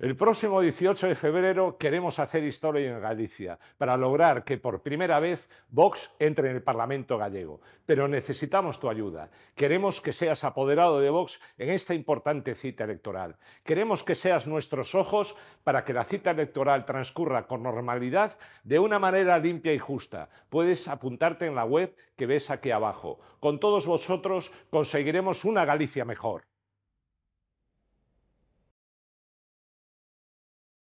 El próximo 18 de febrero queremos hacer historia en Galicia para lograr que por primera vez Vox entre en el Parlamento gallego. Pero necesitamos tu ayuda. Queremos que seas apoderado de Vox en esta importante cita electoral. Queremos que seas nuestros ojos para que la cita electoral transcurra con normalidad de una manera limpia y justa. Puedes apuntarte en la web que ves aquí abajo. Con todos vosotros conseguiremos una Galicia mejor.